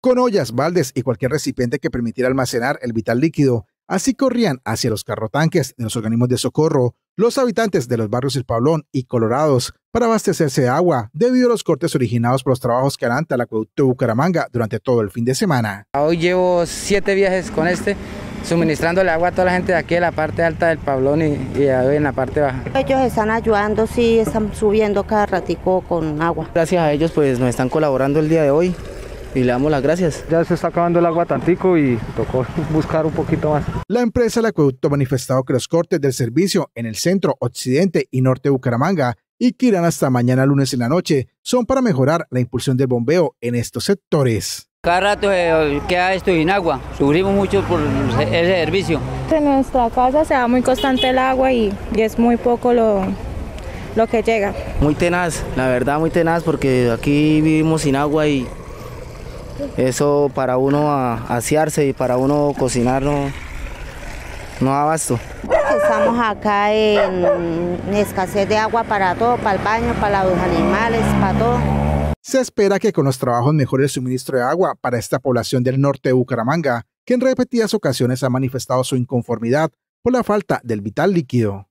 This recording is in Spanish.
con ollas, baldes y cualquier recipiente que permitiera almacenar el vital líquido. Así corrían hacia los carrotanques de los organismos de socorro los habitantes de los barrios El Pablón y Colorados para abastecerse de agua debido a los cortes originados por los trabajos que adelanta el acueducto de Bucaramanga durante todo el fin de semana. Hoy llevo siete viajes con este suministrando el agua a toda la gente de aquí de la parte alta del Pablón y, y en la parte baja. Ellos están ayudando, sí, están subiendo cada ratico con agua. Gracias a ellos pues nos están colaborando el día de hoy y le damos las gracias. Ya se está acabando el agua tantico y tocó buscar un poquito más. La empresa El Acueducto ha manifestado que los cortes del servicio en el centro, occidente y norte de Bucaramanga y que irán hasta mañana lunes en la noche son para mejorar la impulsión del bombeo en estos sectores. Cada rato eh, queda esto sin agua, sufrimos mucho por ese servicio. En nuestra casa se da muy constante el agua y, y es muy poco lo, lo que llega. Muy tenaz, la verdad muy tenaz porque aquí vivimos sin agua y eso para uno asearse y para uno cocinar no, no abasto. Estamos acá en escasez de agua para todo, para el baño, para los animales, para todo. Se espera que con los trabajos mejore el suministro de agua para esta población del norte de Bucaramanga, que en repetidas ocasiones ha manifestado su inconformidad por la falta del vital líquido.